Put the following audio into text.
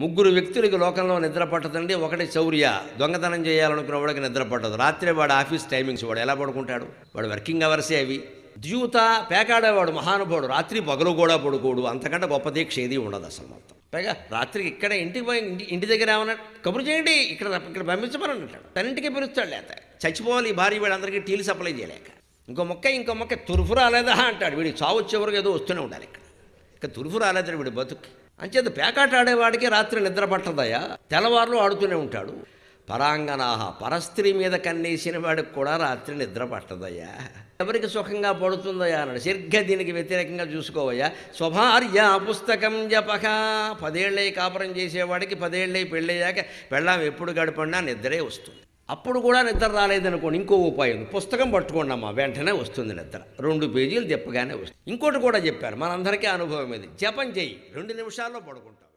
ముగ్గురు వ్యక్తులకి లోకంలో నిద్ర పట్టదండి ఒకటి చౌర్య దొంగతనం చేయాలనుకున్న వాడికి నిద్ర పట్టదు. రాత్రి వాడు ఆఫీస్ టైమింగ్స్ వాడు ఎలా పడుకుంటాడు? వాడు వర్కింగ్ అవర్సే అవి. ద్యూత పేకాడేవాడు మహానుభావుడు. రాత్రి పగలు కూడా పడుకోడు. అంతకంటే గొప్ప దీక్ష ఏది ఉండదు అసలు మొత్తం. పైగా రాత్రికి ఇక్కడ ఇంటికి పోయి ఇంటి దగ్గర ఏమన్నా కబురు చేయండి ఇక్కడ ఇక్కడ పంపించమని అంటాడు. తన ఇంటికి పిలుస్తాడు లేత. చచ్చిపోవాలి ఈ భార్య వీళ్ళందరికీ టీలు సప్లై చేయలేక. ఇంకో మొక్క ఇంకో మొక్క తురుపు రాలేదా అంటాడు. వీడికి చావు వచ్చేవరకు ఏదో వస్తూనే ఉండాలి ఇక్కడ. ఇక తురుపు రాలేదని వీడి బతుక్కి. అంచేత పేకాట ఆడేవాడికి రాత్రి నిద్ర పట్టదయా తెల్లవారులు ఆడుతూనే ఉంటాడు. పరాంగనాహ పరస్త్రీ మీద కన్నేసిన వాడికి కూడా రాత్రి నిద్ర పట్టదయ్యా. ఎవరికి సుఖంగా పడుతుందయ్యా అన్నాడు. సరిగ్గా దీనికి వ్యతిరేకంగా చూసుకోవయ్యా. స్వభార్య పుస్తకం జపక. పదేళ్ళై కాపురం చేసేవాడికి పదేళ్ళై పెళ్ళయ్యాక పెళ్ళాం ఎప్పుడు గడపడినా నిద్రే వస్తుంది. అప్పుడు కూడా నిద్ర రాలేదనుకోండి ఇంకో ఉపాయం ఉంది. పుస్తకం పట్టుకోండి అమ్మా వెంటనే వస్తుంది నిద్ర. రెండు పేజీలు చెప్పగానే వస్తుంది. ఇంకోటి కూడా చెప్పారు మనందరికీ అనుభవం ఇది. జపం చెయ్యి రెండు నిమిషాల్లో పడుకుంటాం.